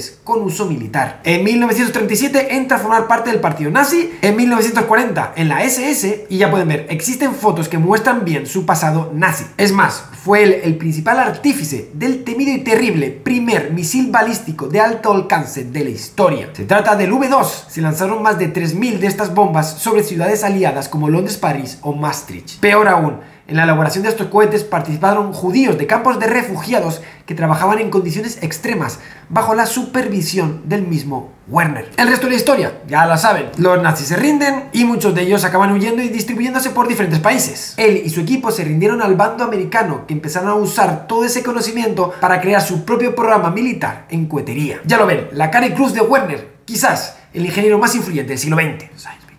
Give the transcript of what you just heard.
cohetes con uso militar. En 1937 entra a formar parte del partido nazi, en 1940 en la SS y ya pueden ver, existen fotos que muestran bien su pasado nazi. Es más, fue el, el principal artífice del temido y terrible primer misil balístico de alto alcance de la historia. Se trata del V2, se lanzaron más de 3.000 de estas bombas sobre ciudades aliadas como Londres, París o Maastricht. Peor aún, en la elaboración de estos cohetes participaron judíos de campos de refugiados que trabajaban en condiciones extremas bajo la supervisión del mismo Werner. El resto de la historia, ya la saben, los nazis se rinden y muchos de ellos acaban huyendo y distribuyéndose por diferentes países. Él y su equipo se rindieron al bando americano que empezaron a usar todo ese conocimiento para crear su propio programa militar en cohetería. Ya lo ven, la cara y cruz de Werner, quizás el ingeniero más influyente del siglo XX.